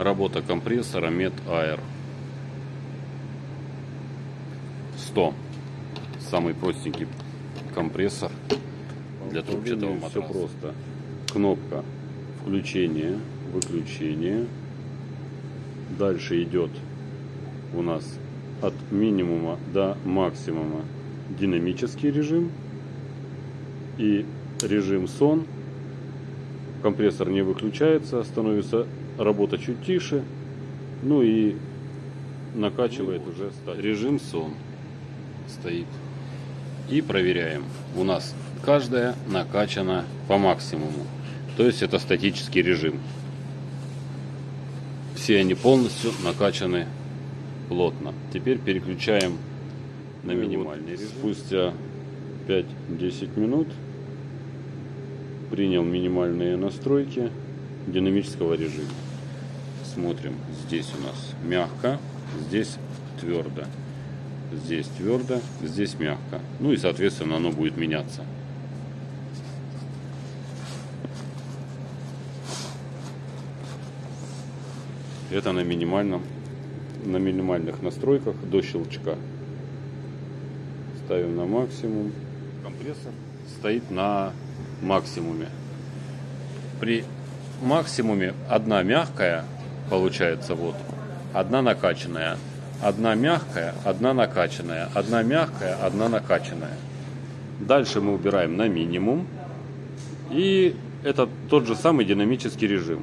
Работа компрессора Med Air 100. Самый простенький компрессор для трубчатого матраса. Все просто. Кнопка включения, выключения. Дальше идет у нас от минимума до максимума динамический режим и режим сон. Компрессор не выключается, становится работа чуть тише. Ну и накачивает ну, уже стать. Режим сон стоит. И проверяем. У нас каждая накачана по максимуму. То есть это статический режим. Все они полностью накачаны плотно. Теперь переключаем на ну минимальный режим. Спустя 5-10 минут принял минимальные настройки динамического режима. Смотрим, здесь у нас мягко, здесь твердо. Здесь твердо, здесь мягко. Ну и, соответственно, оно будет меняться. Это на минимальном, на минимальных настройках до щелчка. Ставим на максимум. Компрессор стоит на максимуме. При максимуме одна мягкая получается вот, одна накачанная, одна мягкая, одна накачанная, одна мягкая, одна накачанная. Дальше мы убираем на минимум. И это тот же самый динамический режим.